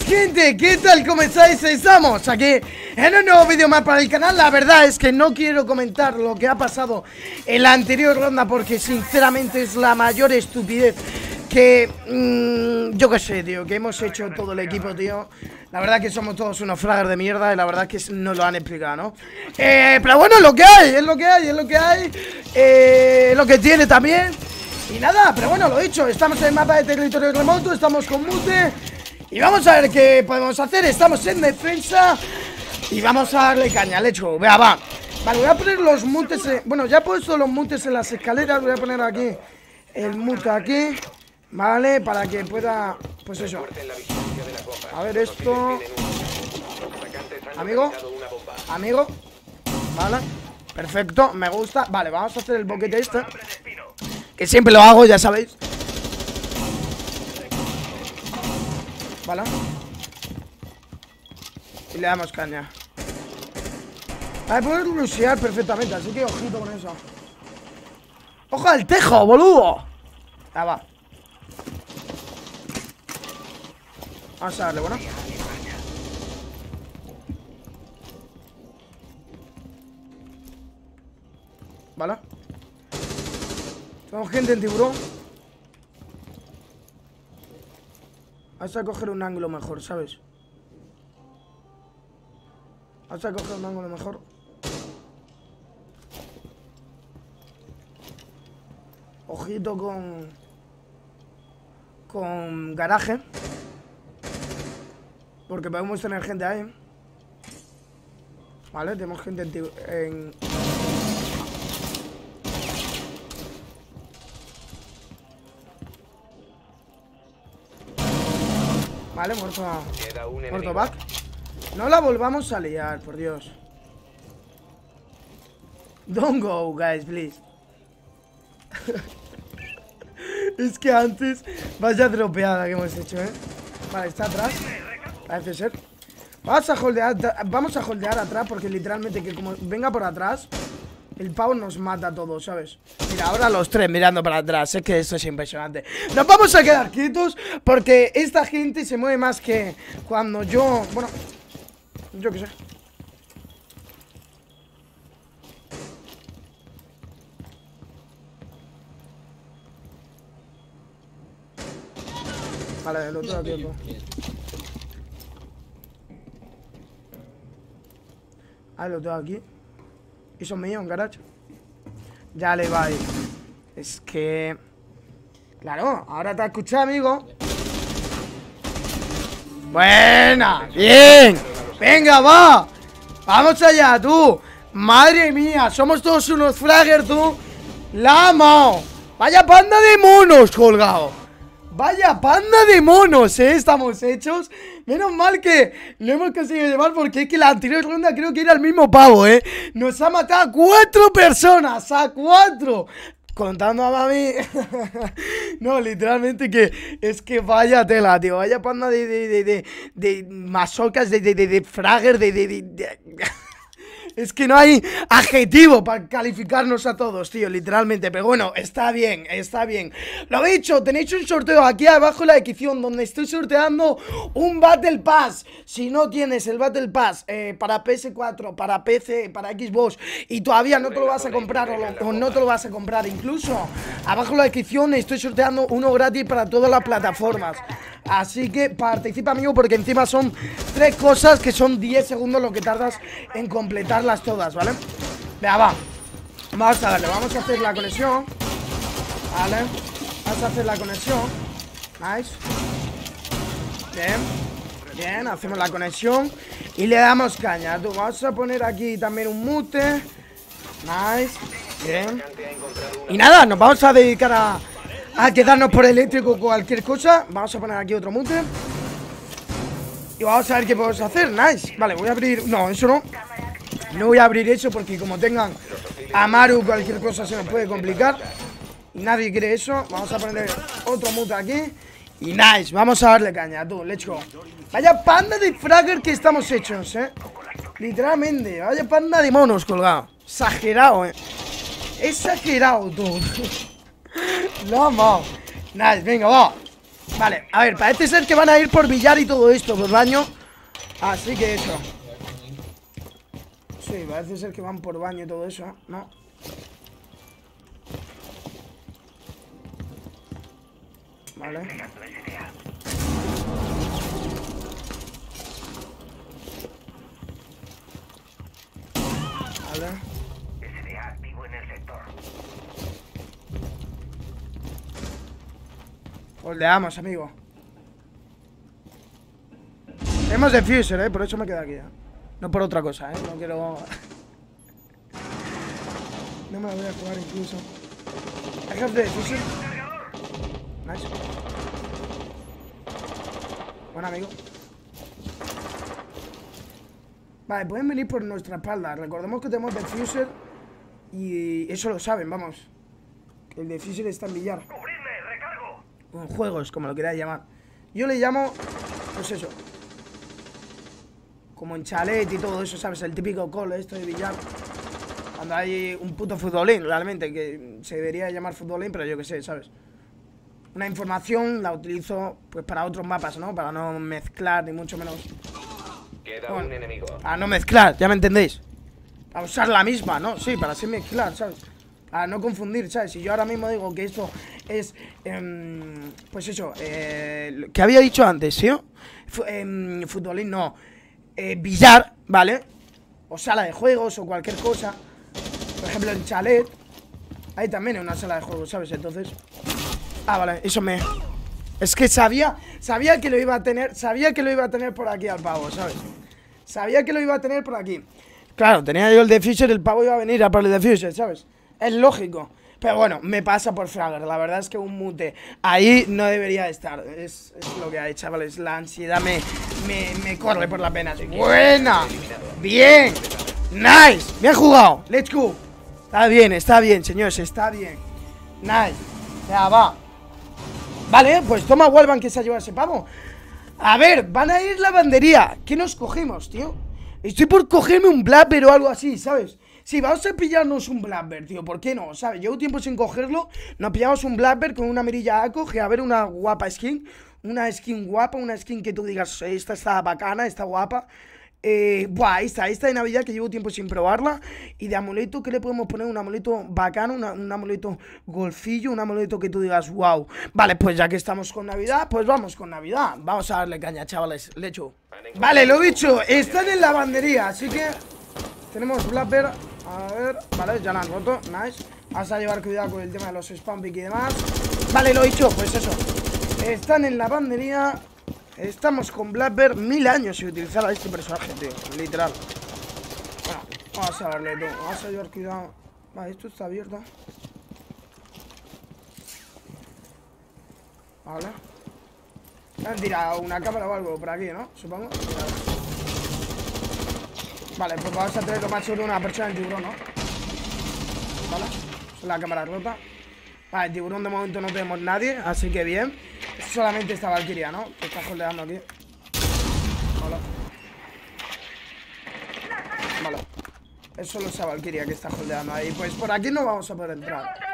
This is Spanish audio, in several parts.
Gente, ¿qué tal? ¿Cómo estáis? Estamos aquí en un nuevo vídeo más para el canal La verdad es que no quiero comentar lo que ha pasado en la anterior ronda Porque sinceramente es la mayor estupidez que... Mmm, yo qué sé, tío, que hemos hecho todo el equipo, tío La verdad que somos todos unos fraggers de mierda y la verdad que no lo han explicado, ¿no? Eh, pero bueno, es lo que hay, es lo que hay, es lo que hay eh, lo que tiene también y nada, pero bueno, lo dicho, estamos en el mapa de territorio remoto, estamos con Mute y vamos a ver qué podemos hacer. Estamos en defensa Y vamos a darle caña, le echo, vea, va. Vale, voy a poner los mutes Bueno, ya he puesto los mutes en las escaleras. Voy a poner aquí el mute aquí Vale, para que pueda Pues eso. A ver esto. Amigo. Amigo. Vale Perfecto, me gusta. Vale, vamos a hacer el boquete este Que siempre lo hago, ya sabéis le damos caña. Vale, puedes rushear perfectamente Así que ojito con eso. ¡Ojo al tejo, boludo! Ya va. Vamos a darle, bueno. Vale. Tenemos gente en tiburón. Vas a coger un ángulo mejor, ¿sabes? Vas a coger un ángulo mejor. Ojito con... Con garaje. Porque podemos tener gente ahí. Vale, tenemos gente en... en... Vale, muerto Muerto back No la volvamos a liar, por Dios. Don't go, guys, please. Es que antes Vaya dropeada que hemos hecho, eh Vale, está atrás. Parece ser. Vamos a holdear Vamos a holdear atrás porque literalmente que como venga por atrás el pavo nos mata a todos, ¿sabes? Mira, ahora los tres mirando para atrás Es que esto es impresionante. Nos vamos a quedar quietos Porque esta gente se mueve más que cuando yo... Bueno, yo qué sé Vale, tengo a tiempo lo tengo aquí y son míos. Ya le va Es que... Claro, ahora te escuché, amigo. Buena, bien. Venga, va. Vamos allá, tú. Madre mía, somos todos unos fraggers, tú. La Vaya panda de monos colgado. Vaya panda de monos, ¿eh? Estamos hechos. Menos mal que lo hemos conseguido llevar porque es que la anterior ronda creo que era el mismo pavo, ¿eh? Nos ha matado a cuatro personas, a cuatro. Contando a mami. No, literalmente que Es que vaya tela, tío Vaya panda de De, de, de, de masocas De, de, de, de fragger De, de, de es que no hay adjetivo para calificarnos a todos, tío, literalmente. Pero bueno, está bien, está bien. Lo dicho, tenéis un sorteo aquí abajo en la descripción donde estoy sorteando un Battle Pass. Si no tienes el Battle Pass eh, para PS4, para PC, para Xbox y todavía no te lo vas a comprar o, no te lo vas a comprar, incluso abajo en la descripción estoy sorteando uno gratis para todas las plataformas. Así que participa, amigo, porque encima son tres cosas que son 10 segundos lo que tardas en completarlas todas, ¿vale? Vea, va. Vamos a darle, vamos a hacer la conexión. Vale. Vamos a hacer la conexión. Nice. Bien. Bien, hacemos la conexión Y le damos caña. Tú, vamos a poner aquí también un mute. Nice. Bien. Y nada, nos vamos a dedicar a a quedarnos por eléctrico cualquier cosa. Vamos a poner aquí otro mute. Y vamos a ver qué podemos hacer. Nice, vale, voy a abrir... No, eso no. No voy a abrir eso porque como tengan a Maru cualquier cosa se nos puede complicar. Nadie quiere eso. Vamos a poner otro mute aquí. Y nice, vamos a darle caña, tú, let's go. Vaya panda de fragger que estamos hechos, eh. Literalmente, vaya panda de monos colgado. Exagerado, eh. Exagerado, tú No, Nice, venga, va. Vale, a ver, parece ser que van a ir por billar y todo esto, por baño. Así que eso. Sí, parece ser que van por baño y todo eso, ¿no? Vale. Vale Holdeamos, amigo. Tenemos defuser, eh Por eso me quedo aquí ya No por otra cosa, eh No quiero... No me la voy a jugar incluso. I have the defuser Nice Buen amigo. Vale, pueden venir por nuestra espalda. Recordemos que tenemos defuser Y eso lo saben, vamos. El defuser está en billar con juegos, como lo queráis llamar. Yo le llamo, pues eso, como en chalet y todo eso, ¿sabes? El típico call esto de billar. Cuando hay un puto futbolín, realmente, que se debería llamar futbolín, pero yo qué sé, ¿sabes? Una información la utilizo pues para otros mapas, ¿no? Para no mezclar, ni mucho menos. Queda un enemigo. Para no mezclar, ya me entendéis. Para usar la misma, ¿no? Sí, para así mezclar, ¿sabes? A no confundir, ¿sabes? Si yo ahora mismo digo que esto es, em, pues eso, eh, que había dicho antes, ¿sí? Em, futbolín, no, eh, billar, ¿vale? O sala de juegos o cualquier cosa. Por ejemplo, el chalet. Ahí también hay una sala de juegos, ¿sabes? Entonces... Ah, vale, eso me... Es que sabía, sabía que lo iba a tener, sabía que lo iba a tener por aquí al pavo, ¿sabes? Sabía que lo iba a tener por aquí. Claro, tenía yo el diffuser, el pavo iba a venir a por el diffuser, ¿sabes? Es lógico. Pero bueno, me pasa por Fragger. La verdad es que un mute ahí no debería estar. Es, lo que hay, chavales. La ansiedad me, me, corre por la pena. Buena. Bien. Nice. Bien jugado. Let's go. Está bien, está bien, señores. Está bien. Nice. Ya va. Vale, pues toma Walvan que se ha llevado ese pavo. A ver, van a ir la bandería. ¿Qué nos cogemos, tío? Estoy por cogerme un Blapper o algo así, ¿sabes? Sí, vamos a pillarnos un Blackbird, tío, ¿por qué no? ¿Sabes? Llevo tiempo sin cogerlo Nos pillamos un Blackbird con una mirilla ACO Que a ver una guapa skin Una skin guapa, una skin que tú digas Esta está bacana, está guapa eh, buah, esta, esta de Navidad que llevo tiempo sin probarla. Y de amuleto, ¿qué le podemos poner? Un amuleto bacano, un amuleto golfillo, un amuleto que tú digas, wow. Vale, pues ya que estamos con Navidad, pues vamos con Navidad. Vamos a darle caña, chavales. Le echo. Vale, lo dicho, están en la bandería, así que tenemos Blackbird a ver, vale, ya la han roto, nice. Vas a llevar cuidado con el tema de los spam pick y demás. Vale, lo he dicho, pues eso. Están en la bandería. Estamos con Blackbird mil años sin utilizar a este personaje, tío Literal. Bueno, vamos a darle, tú Vamos a llevar cuidado. Vale, esto está abierto. Vale. Han tirado una cámara o algo por aquí, ¿no? Supongo. Vale, pues vamos a tener lo más de una persona en tiburón, ¿no? Vale, la cámara rota. Vale, el tiburón de momento no tenemos nadie Así que bien. Solamente esta Valkyria, ¿no? Que está holdeando aquí. Vale. Vale. Es solo esa Valkyria que está holdeando ahí. Pues por aquí no vamos a poder entrar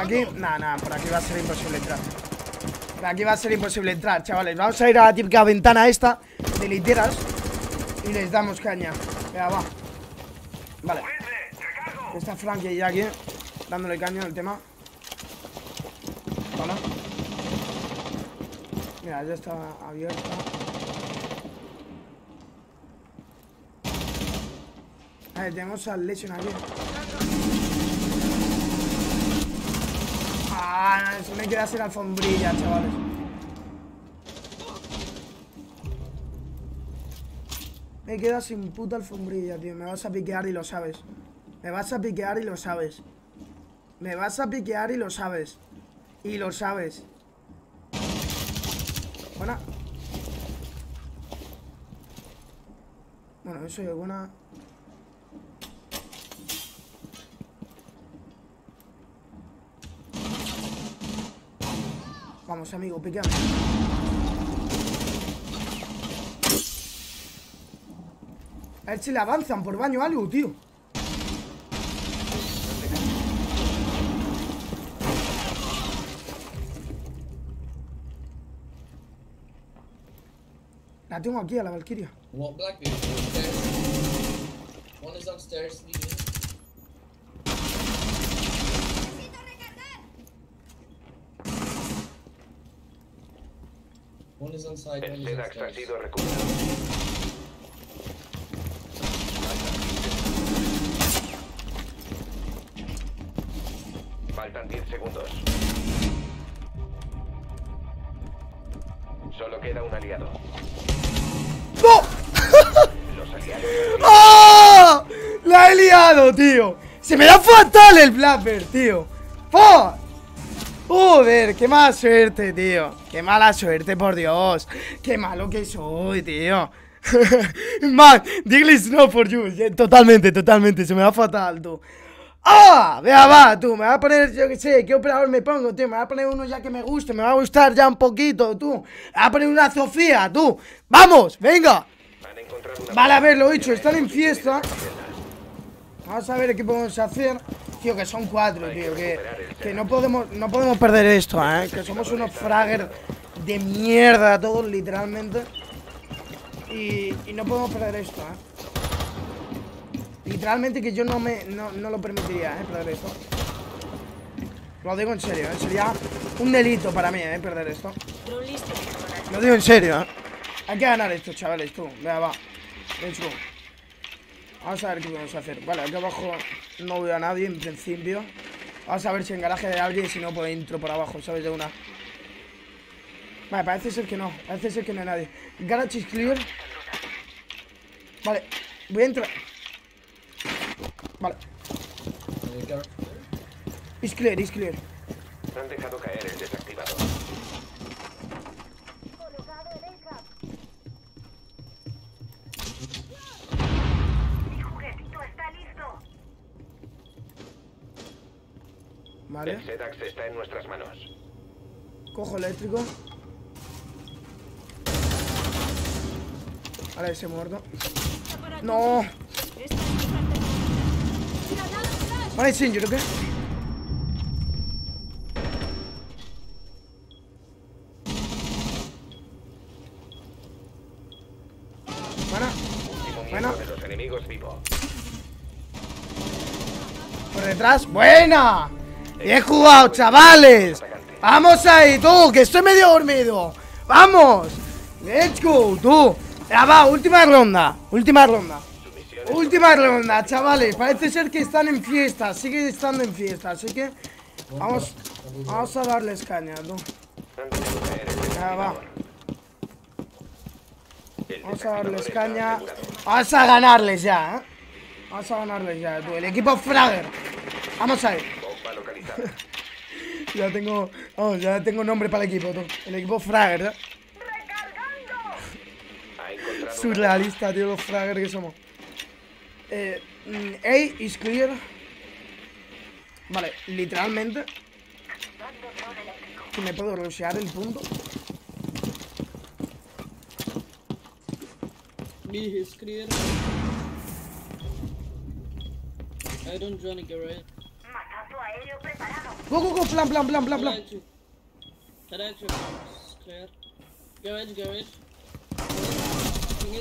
aquí... Nada, nada, por aquí va a ser imposible entrar. Por aquí va a ser imposible entrar, chavales. Vamos a ir a la típica ventana esta De literas Y les damos caña. Ya va. Vale. Está Frankie ya aquí Dándole caña al tema. Vale Mira, ya está abierta. Ver, tenemos al Lesion aquí Ah, me queda sin alfombrilla, chavales. Me queda sin puta alfombrilla, tío. Me vas a piquear y lo sabes. Me vas a piquear y lo sabes. Me vas a piquear y lo sabes. Y lo sabes. Buena. Bueno, eso es buena. Vamos, amigo, pícame. A ver si le avanzan por baño algo, tío. La tengo aquí a la Valkyria. One black people eh, eh, upstairs. Eh. One is upstairs. One is on side, one El is Sedax ha sido recuperado. Faltan 10 segundos. Solo queda un aliado. ¡No! Los aliados ¡Oh! La he liado, tío. Se me da fatal el flapper, tío. ¡Fuck! Joder, qué mala suerte, tío. Qué mala suerte, por Dios. Qué malo que soy, tío. Man, Diglis no for you. Totalmente, totalmente. Se me da fatal, tú. ¡Ah! Vea, va, tú. Me va a poner, yo qué sé, qué operador me pongo, tío. Me va a poner uno ya que me guste. Me va a gustar ya un poquito, tú. Me va a poner una Sofía, tú. ¡Vamos! ¡Venga! Vale, a ver, lo dicho, están en fiesta. Vamos a ver qué podemos hacer. Tío, que son cuatro, tío. Que, que no podemos no podemos perder esto, ¿eh? Que somos unos fragger de mierda todos, literalmente. Y, y no podemos perder esto, ¿eh? Literalmente que yo no me no, no lo permitiría, ¿eh? Perder esto. Lo digo en serio, ¿eh? Sería un delito para mí, ¿eh? Perder esto. Lo digo en serio, ¿eh? Hay que ganar esto, chavales, tú. Venga, va. Let's go. Vamos a ver qué podemos hacer. Vale, aquí abajo no veo a nadie en principio. Vamos a ver si en garaje hay alguien y si no, pues entro por abajo, ¿sabes? De una. Vale, parece ser que no. Parece ser que no hay nadie. Garage is clear. Vale, voy a entrar. Vale, is clear, is clear. Han dejado caer el desactivador. Vale, El Sedax está en nuestras manos. cojo eléctrico. Vale, ese muerto. No. Vale, sí, yo creo que. Bueno, Último Bueno. miembro de los enemigos vivo. por detrás. ¡Buena! ¡Bien jugado, chavales! ¡Vamos ahí, tú! ¡Que estoy medio dormido! ¡Vamos! ¡Let's go, tú! Ya va, última ronda. Última ronda. Última ronda, chavales. Parece ser que están en fiesta. Sigue estando en fiesta. Así que vamos, vamos a darles caña, tú. Ya va. Vamos a darles caña. Vamos a ganarles ya, ¿eh? Vamos a ganarles ya, tú. El equipo Fragger. Vamos a ir. Ya tengo, vamos, ya tengo nombre para el equipo, tú. El equipo Fragger, ¿eh? Una Surrealista, tío, los Fragger que somos. Eh, mm, A is clear. Vale, literalmente. Que me puedo rushear el punto. B is clear. I don't join Go, go, go, plan, plan, plan, plan, plan.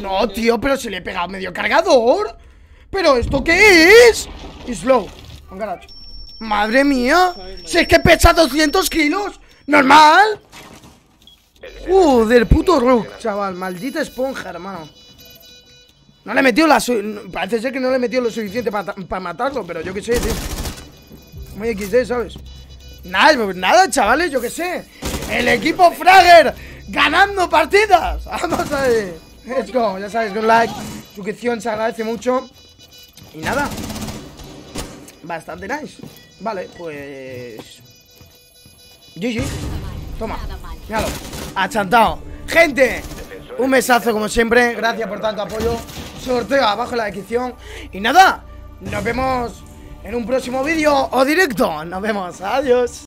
No, tío, pero se le he pegado medio cargador. ¿Pero esto qué es? Y slow. Un garage. Madre mía. Si es que pesa 200 kilos. Normal. Joder, puto Rook, chaval. Maldita esponja, hermano. No le he metido la... Parece ser que no le he metido lo suficiente para matarlo, pero yo qué sé, tío. Muy XD, ¿sabes? Nada, nada, chavales, yo qué sé. El equipo Fragger ganando partidas. Vamos a ver. Let's go. Ya sabes, un like, suscripción se agradece mucho. Y nada. Bastante nice. Vale, pues. GG. Toma. Míralo. Achantado. Gente. Un besazo como siempre. Gracias por tanto apoyo. Sorteo abajo en la descripción. Y nada. Nos vemos en un próximo vídeo o directo. Nos vemos. Adiós.